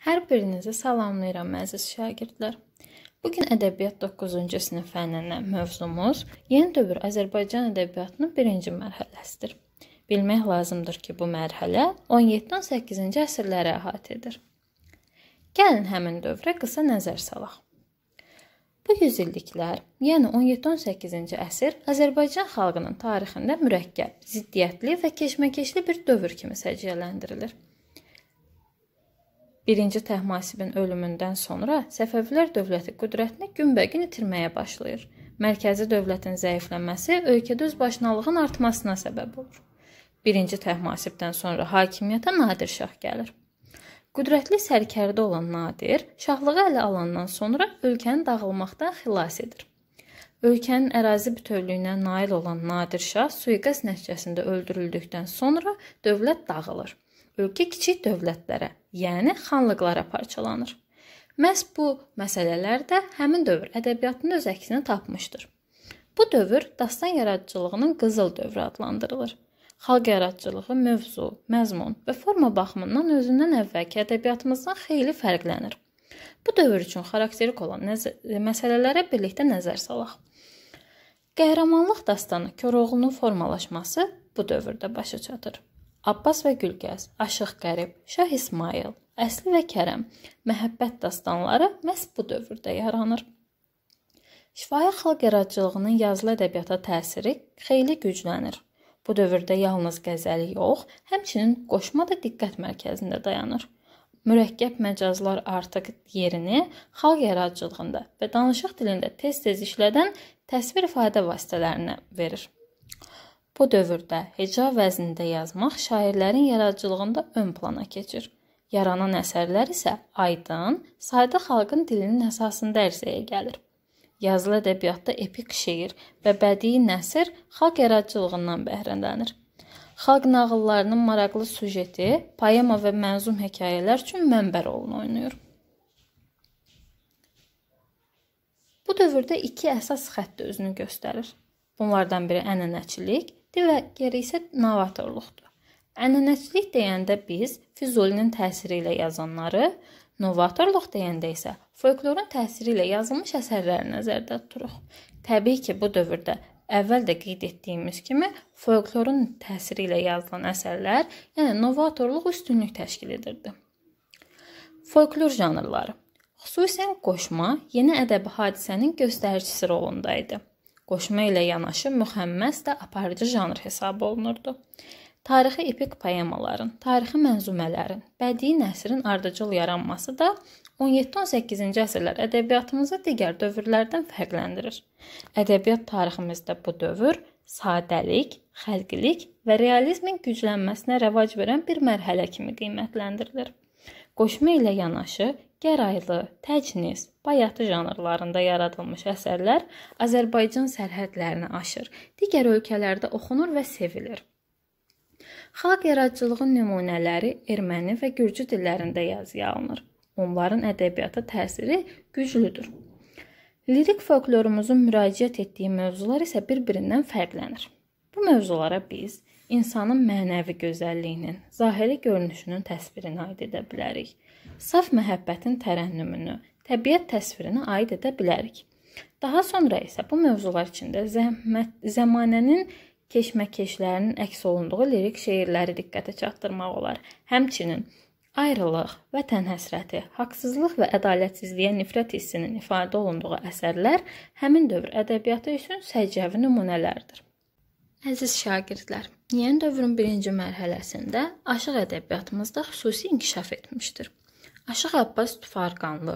Hər birinizi salamlayıram əziz şagirdlər. Bu gün ədəbiyyat 9-cu sinif fənnindən mövzumuz yeni dövr Azərbaycan ədəbiyyatının 1-ci mərhələsidir. Bilmək lazımdır ki, bu mərhələ 17-18-ci əsrləri əhatə edir. Gəlin həmin dövrə qısa nəzər salaq. Bu yüzilliklər, yəni 17-18-ci əsr Azərbaycan xalqının tarixində mürəkkəb, ziddiyyətli və keşməkeşli bir dövr kimi səciyyələndirilir. 1-ci Təhmasibin ölümündən sonra Səfəvilər dövləti qüdrətini günbəgün itirməyə başlayır. Mərkəzi dövlətin zəifləməsi ölkədə özbaşınalığın artmasına səbəb olur. 1-ci Təhmasibdən sonra hakimiyyətə Nadir şah gəlir. Qüdrətli sərkərdə olan Nadir şahlığı ələ alandan sonra ölkəni dağılmaqdan xilas edir. Ölkənin ərazi bütövlüyünə nail olan Nadir şah suiqəst nəticəsində öldürüldükdən sonra dövlət dağılır ölkə kiçik dövlətlərə, yəni xanlıqlara parçalanır. Məhz bu məsələlər də həmin dövr ədəbiyyatında öz əksini tapmışdır. Bu dövr dastan yaradıcılığının qızıl dövrü adlandırılır. Xalq yaradıcılığı mövzu, məzmun və forma baxımından özündən əvvəlki ədəbiyyatımızdan xeyli fərqlənir. Bu dövr üçün xarakterik olan məsələlərə birlikdə nəzər salaq. Qəhrəmanlıq dastanı Koroğlunun formalaşması bu dövrdə başa çatır. Abbas və Gülgəz, Aşıq Qərib, Şah İsmayıl, Əsli və Kərəm, məhəbbət dastanları məhz bu dövrdə yaranır. Şifahi xalq yaradıcılığının yazılı ədəbiyyata təsiri xeyli güclənir. Bu dövrdə yalnız qəzəli yox, həmçinin qoşma da diqqət mərkəzində dayanır. Mürəkkəb məcazlar artıq yerini xalq yaradıcılığında və danışıq dilində tez-tez işlədən təsvir ifadə vasitələrinə verir. Bu dövrdə heca vəznində yazmaq şairlərin yaradıcılığında ön plana keçir. Yaranan əsərlər isə aydın, sadə xalqın dilinin əsasında ərsəyə gəlir. Yazılı ədəbiyyatda epik şeir və bədii nəsr xalq yaradıcılığından bəhrələnir. Xalq nağıllarının maraqlı süjeti, poema və mənzum hekayələr üçün mənbə rolunu oynayır. Bu dövrdə iki əsas xətt özünü göstərir. Bunlardan biri ənənəçilik, digəri isə novatorluqdur. Ənənəçilik deyəndə biz Füzulinin təsiri ilə yazanları, novatorluq deyəndə isə folklorun təsiri ilə yazılmış əsərləri nəzərdə tuturuq. Təbii ki, bu dövrdə əvvəl də qeyd etdiyimiz kimi folklorun təsiri ilə yazılan əsərlər, yəni novatorluq üstünlük təşkil edirdi. Folklor janrları xüsusən qoşma yeni ədəbi hadisənin göstəricisi rolunda idi. Qoşma ilə yanaşı müxəmməs də aparıcı janr hesab olunurdu. Tarixi epik poemaların, tarixi mənzumələrin, bədii nəsrin ardıcıl yaranması da 17-18-ci əsrlər ədəbiyyatımızı digər dövrlərdən fərqləndirir. Ədəbiyyat tariximizdə bu dövr sadəlik, xəlqilik və realizmin güclənməsinə rəvac verən bir mərhələ kimi qiymətləndirilir. Qoşma ilə yanaşı gəraylı, təcnis, bayatı janrlarında yaradılmış əsərlər Azərbaycan sərhədlərini aşır, digər ölkələrdə oxunur və sevilir. Xalq yaradıcılığı nümunələri erməni və gürcü dillərində yazıya alınır. Onların ədəbiyyata təsiri güclüdür. Lirik folklorumuzun müraciət etdiyi mövzular isə bir-birindən fərqlənir. Bu mövzulara biz insanın mənəvi gözəlliyinin, zahiri görünüşünün təsvirini aid edə bilərik saf məhəbbətin tərənnümünü, təbiət təsvirini aid edə bilərik. Daha sonra isə bu mövzular içində zəhmət, zəmanənin keşməkeşlərinin əks olunduğu lirik şeirləri diqqətə çatdırmaq olar. Həmçinin ayrılıq, vətən həsrəti, haqsızlıq və ədalətsizliyə nifrət hissinin ifadə olunduğu əsərlər həmin dövr ədəbiyyatı üçün səciyyəvi nümunələrdir. Əziz şagirdlər, yeni dövrün birinci mərhələsində aşıq ədəbiyyatımızda xüsusi inkişaf etmişdir. Aşıq Abbas Tufarqanlı,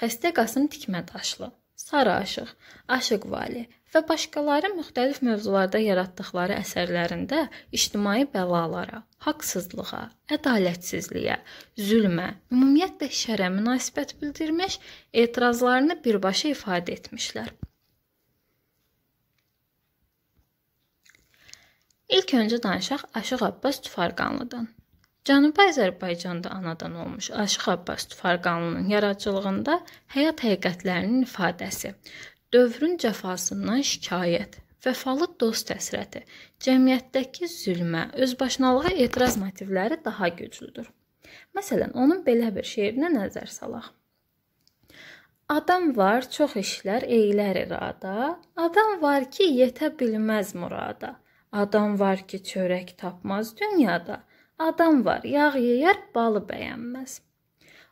Xəstə Qasım Tikmədaşlı, Sarı Aşıq, Aşıq Vali və başqaları müxtəlif mövzularda yaratdıqları əsərlərində ictimai bəlalara, haqsızlığa, ədalətsizliyə, zülmə, ümumiyyətlə şərə münasibət bildirmiş, etirazlarını birbaşa ifadə etmişlər. İlk öncə danışaq Aşıq Abbas Tufarqanlıdan. Cənubi Azərbaycanda anadan olmuş Aşıq Abbas Tufarqanlının yaradıcılığında həyat həqiqətlərinin ifadəsi, dövrün cəfasından şikayət, vəfalı dost həsrəti, cəmiyyətdəki zülmə, özbaşınalığa etiraz motivləri daha güclüdür. Məsələn, onun belə bir şeirinə nəzər salaq. Adam var, çox işlər eylər irada. Adam var ki, yetə bilməz murada. Adam var ki, çörək tapmaz dünyada. Adam var, yağ yeyər, balı bəyənməz.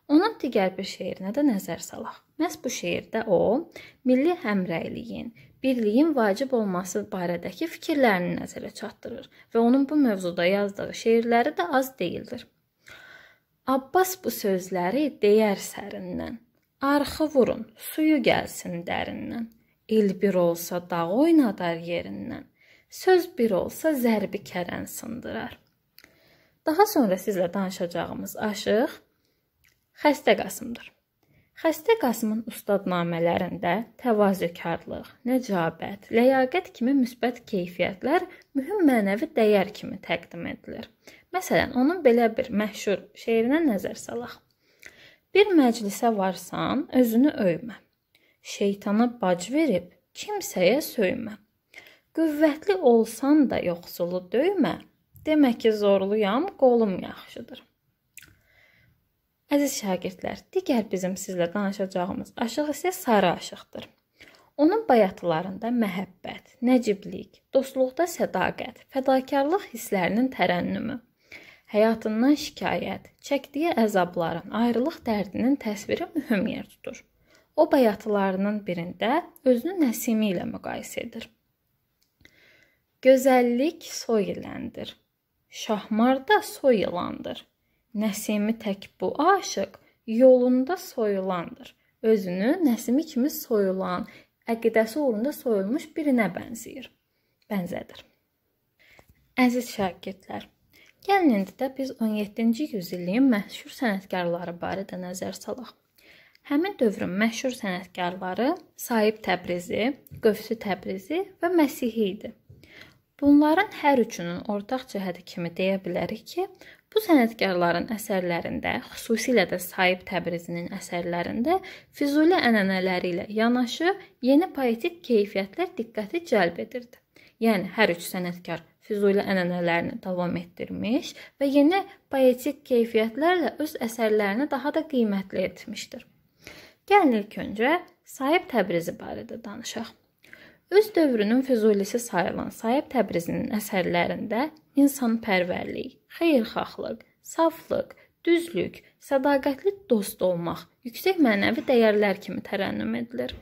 Onun digər bir şeirinə də nəzər salaq. Məhz bu şeirdə o milli həmrəyliyin, birliyin vacib olması barədəki fikirlərini nəzərə çatdırır və onun bu mövzuda yazdığı şeirləri də az deyildir. Abbas bu sözləri deyər sərindən. Arxı vurun, suyu gəlsin dərindən. El bir olsa dağ oynadar yerindən. Söz bir olsa zərbi kərən sındırar. Daha sonra sizlə danışacağımız aşıq Xəstə Qasımdır. Xəstə Qasımın ustadnamələrində təvazökarlıq, nəcabət, ləyaqət kimi müsbət keyfiyyətlər mühüm mənəvi dəyər kimi təqdim edilir. Məsələn, onun belə bir məşhur şeirinə nəzər salaq. Bir məclisə varsan, özünü öymə. Şeytana bac verib kimsəyə söymə. Qüvvətli olsan da yoxsulu döymə. Demək ki, zorluyam, qolum yaxşıdır. Əziz şagirdlər, digər bizim sizlə danışacağımız aşıq isə sarı aşıqdır. Onun bayatılarında məhəbbət, nəciblik, dostluqda sədaqət, fədakarlıq hisslərinin tərənnümü, həyatından şikayət, çəkdiyi əzabların, ayrılıq dərdinin təsviri mühüm yer tutur. O bayatılarının birində özünü Nəsimi ilə müqayisə edir. Gözəllik soy iləndir. Şahmar da soy ilandır. Nəsimi tək bu aşiq yolunda soyulandır. Özünü Nəsimi kimi soyulan, əqidəsi uğrunda soyulmuş birinə bənzəyir. Bənzədir. Əziz şagirdlər, gəlin indi də biz 17-ci yüzilliyin məşhur sənətkarları barədə nəzər salaq. Həmin dövrün məşhur sənətkarları Sahib Təbrizi, Qövsü Təbrizi və Məsihi idi. Bunların hər üçünün ortaq cəhəti kimi deyə bilərik ki, Bu sənətkarların əsərlərində, xüsusilə də Sahib Təbrizinin əsərlərində Füzuli ənənələri ilə yanaşı yeni poetik keyfiyyətlər diqqəti cəlb edirdi. Yəni hər üç sənətkar Füzuli ənənələrini davam etdirmiş və yeni poetik keyfiyyətlərlə öz əsərlərini daha da qiymətli etmişdir. Gəlin ilk öncə Sahib Təbrizi barədə danışaq. Öz dövrünün Füzulisi sayılan Sahib Təbrizinin əsərlərində insanpərvərlik, xeyirxahlıq, saflıq, düzlük, sədaqətli dost olmaq yüksək mənəvi dəyərlər kimi tərənnüm edilir.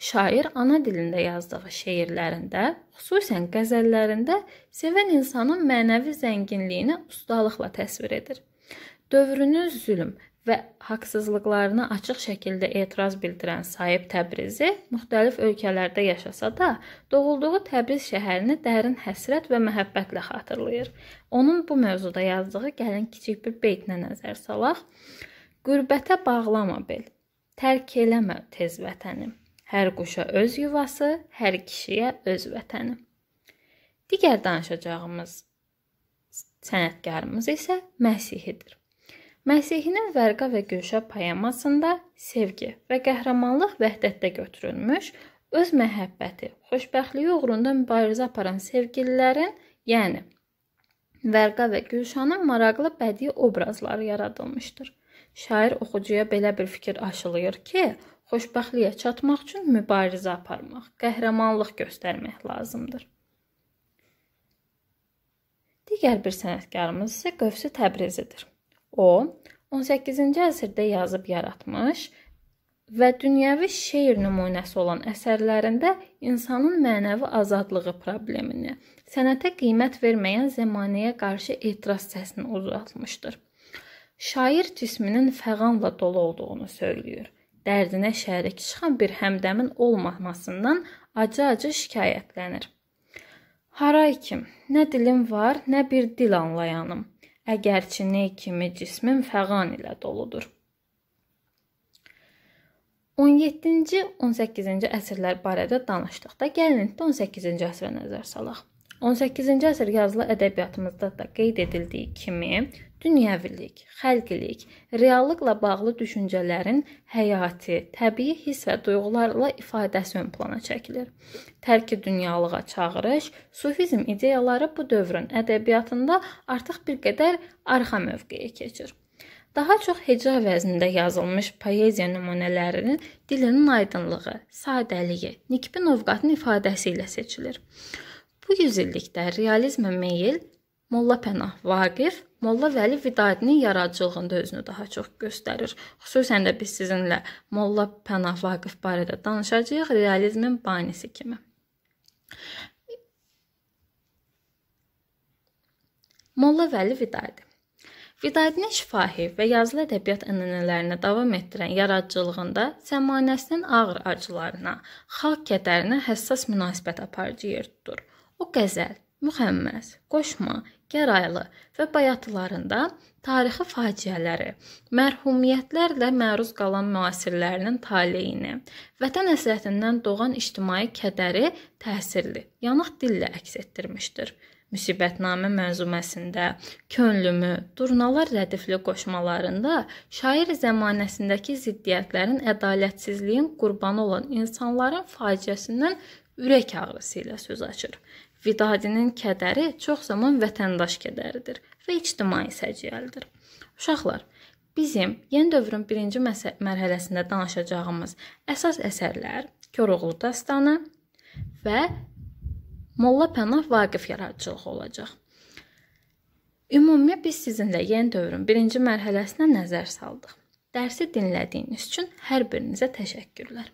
Şair ana dilində yazdığı şeirlərində, xüsusən qəzəllərində sevən insanın mənəvi zənginliyini ustalıqla təsvir edir. Dövrünün zülm və haqsızlıqlarına açıq şəkildə etiraz bildirən Sahib Təbrizi müxtəlif ölkələrdə yaşasa da, doğulduğu Təbriz şəhərini dərin həsrət və məhəbbətlə xatırlayır. Onun bu mövzuda yazdığı gəlin kiçik bir beytinə nəzər salaq. Qürbətə bağlama bel. Tərk eləmə tez vətəni. Hər quşa öz yuvası, hər kişiyə öz vətəni. Digər danışacağımız sənətkarımız isə Məsihidir. Məsihinin Vərqa və Gülşə poemasında sevgi və qəhrəmanlıq vəhdətdə götürülmüş, öz məhəbbəti, xoşbəxtliyi uğrunda mübarizə aparan sevgililərin, yəni Vərqa və Gülşanın maraqlı bədii obrazları yaradılmışdır. Şair oxucuya belə bir fikir aşılayır ki, xoşbəxtliyə çatmaq üçün mübarizə aparmaq, qəhrəmanlıq göstərmək lazımdır. Digər bir sənətkarımız isə Qövsü Təbrizidir. O 18-ci əsrdə yazıb yaratmış və dünyəvi şeir nümunəsi olan əsərlərində insanın mənəvi azadlığı problemini, sənətə qiymət verməyən zəmanəyə qarşı etiraz səsini uzatmışdır. Şair cisminin fəğanla dolu olduğunu söyləyir. Dərdinə şərik çıxan bir həmdəmin olmamasından acı-acı şikayətlənir. Haray kim, nə dilim var, nə bir dil anlayanım əgərçi ney kimi cismin fəğan ilə doludur. 17-ci, 18-ci əsrlər barədə danışdıqda gəlin 18-ci əsrə nəzər salaq. 18-ci əsr yazılı ədəbiyyatımızda da qeyd edildiyi kimi dünyəvilik, xəlqilik, reallıqla bağlı düşüncələrin həyati, təbii hiss və duyğularla ifadəsi ön plana çəkilir. Tərki dünyalığa çağırış, sufizm ideyaları bu dövrün ədəbiyyatında artıq bir qədər arxa mövqeyə keçir. Daha çox heca vəznində yazılmış poeziya nümunələrinin dilinin aydınlığı, sadəliyi, nikbin ovqatın ifadəsi ilə seçilir. Bu yüzillikdə realizmə meyl Molla Pənah Vaqif Molla Vəli Vidadinin yaradıcılığında özünü daha çox göstərir. Xüsusən də biz sizinlə Molla Pənah Vaqif barədə danışacağıq realizmin banisi kimi. Molla Vəli Vidadi Vidadinin şifahi və yazılı ədəbiyyat ənənələrini davam etdirən yaradıcılığında zəmanəsinin ağır acılarına, xalq kədərinə həssas münasibət aparıcı yer tutur. O qəzəl, müxəmməs, qoşma, gəraylı və bayatılarında tarixi faciələri, mərhumiyyətlərlə məruz qalan müasirlərinin taleyini, vətən həsrətindən doğan ictimai kədəri təsirli, yanıq dillə əks etdirmişdir. Müsibətnamə mənzuməsində, Könlümü, Durnalar rədifli qoşmalarında şair zəmanəsindəki ziddiyyətlərin, ədalətsizliyin qurbanı olan insanların faciəsindən ürək ağrısı ilə söz açır. Vidadinin kədəri çox zaman vətəndaş kədəridir və ictimai səciyyəlidir. Uşaqlar, bizim yeni dövrün birinci mərhələsində danışacağımız əsas əsərlər Koroğlu dastanı və Molla Pənah Vaqif yaradıcılığı olacaq. Ümumi biz sizinlə yeni dövrün birinci mərhələsinə nəzər saldıq. Dərsi dinlədiyiniz üçün hər birinizə təşəkkürlər.